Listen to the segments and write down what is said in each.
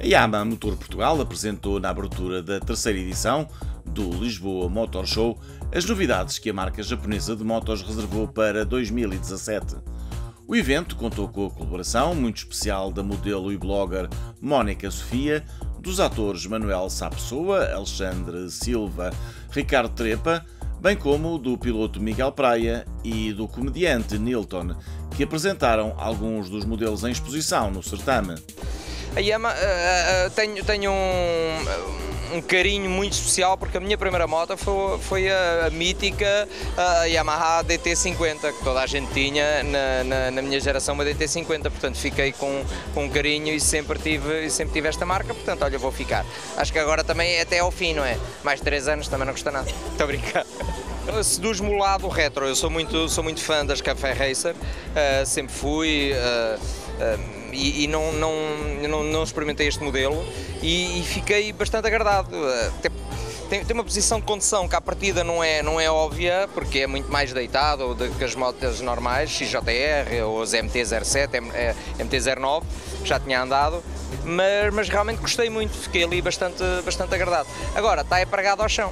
A Yamaha Motor Portugal apresentou na abertura da terceira edição do Lisboa Motor Show as novidades que a marca japonesa de motos reservou para 2017. O evento contou com a colaboração muito especial da modelo e blogger Mónica Sofia, dos atores Manuel Sapessoa, Alexandre Silva, Ricardo Trepa, bem como do piloto Miguel Praia e do comediante Nilton, que apresentaram alguns dos modelos em exposição no certame. A Yamaha uh, uh, tenho, tenho um, um, carinho muito especial porque a minha primeira moto foi, foi a, a, mítica Yamaha DT50 que toda a gente tinha na, na, na, minha geração uma DT50, portanto fiquei com, com carinho e sempre tive, sempre tive esta marca, portanto olha, vou ficar. Acho que agora também é até ao fim, não é? Mais de 3 anos também não custa nada. Estou a brincar. Seduz-me o lado retro, eu sou muito, sou muito fã das Café Racer, uh, sempre fui e, e não, não, não, não, experimentei este modelo e, e fiquei bastante agradado. Tem, tem, uma posição de condução que à partida não é, não é óbvia, porque é muito mais deitado do que as motas normais, XJR ou as MT-07, MT-09, já tinha andado, mas, mas realmente gostei muito, fiquei ali bastante, bastante agradado. Agora, está é pregado ao chão.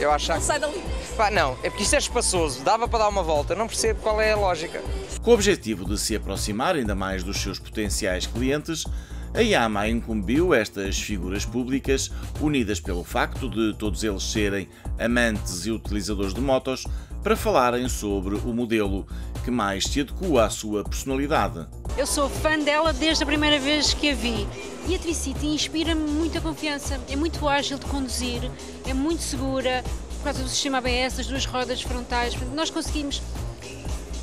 Eu acho não sai dali. Pá, não, é porque isto é espaçoso, dava para dar uma volta, não percebo qual é a lógica. Com o objetivo de se aproximar ainda mais dos seus potenciais clientes, a Yamaha incumbiu estas figuras públicas, unidas pelo facto de todos eles serem amantes e utilizadores de motos, para falarem sobre o modelo que mais se adequa à sua personalidade. Eu sou fã dela desde a primeira vez que a vi. E a Tricity inspira-me muita confiança. É muito ágil de conduzir, é muito segura, causa do sistema ABS, das duas rodas frontais. Nós conseguimos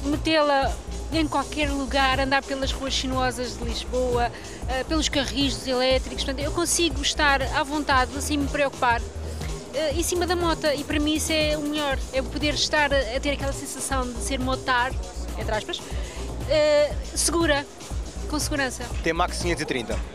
metê-la em qualquer lugar, andar pelas ruas sinuosas de Lisboa, uh, pelos carris elétricos. Portanto, eu consigo estar à vontade, sem me preocupar, uh, em cima da moto. E para mim isso é o melhor, é poder estar a, ter aquela sensação de ser motar, entre aspas, uh, segura, com segurança. Tem Max 530.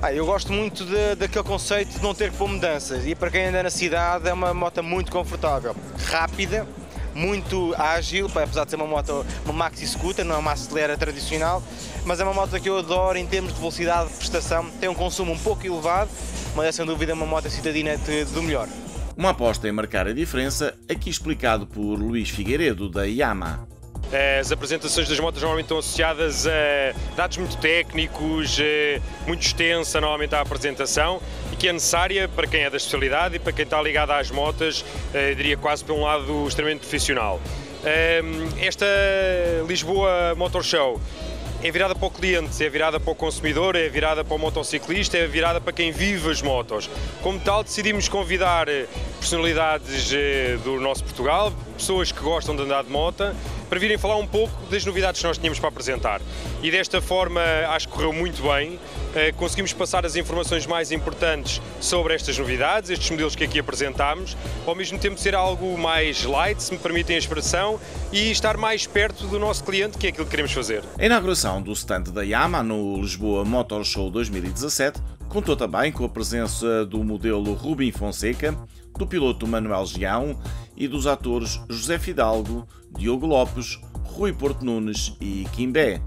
Ah, eu gosto muito de, daquele conceito de não ter que pôr mudanças e para quem anda na cidade é uma moto muito confortável, rápida, muito ágil, apesar de ser uma moto, uma maxi scooter, não é uma acelera tradicional, mas é uma moto que eu adoro em termos de velocidade de prestação, tem um consumo um pouco elevado, mas é sem dúvida uma moto cidadina do melhor. Uma aposta em marcar a diferença, aqui explicado por Luís Figueiredo, da Yamaha. As apresentações das motos normalmente estão associadas a dados muito técnicos, muito extensa normalmente a apresentação e que é necessária para quem é da especialidade e para quem está ligado às motas, eh, diria quase para um lado extremamente profissional. Esta Lisboa Motor Show é virada para o cliente, é virada para o consumidor, é virada para o motociclista, é virada para quem vive as motos. Como tal, decidimos convidar eh, personalidades eh, do nosso Portugal, pessoas que gostam de andar de moto, para virem falar um pouco das novidades que nós tínhamos para apresentar. E desta forma acho que correu muito bem, eh, conseguimos passar as informações mais importantes sobre estas novidades, estes modelos que aqui apresentámos, ao mesmo tempo ser algo mais light, se me permitem a expressão, e estar mais perto do nosso cliente, que é aquilo que queremos fazer. A inauguração do stand da Yamaha no Lisboa Motor Show 2017 contou também com a presença do modelo Rubim Fonseca, do piloto Manuel Gião e dos atores José Fidalgo, Diogo Lopes, Rui Porto Nunes e Quimbé.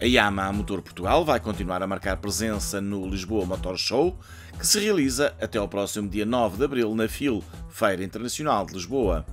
A Yamaha Motor Portugal vai continuar a marcar presença no Lisboa Motor Show, que se realiza até ao próximo dia 9 de abril na FIL, Feira Internacional de Lisboa.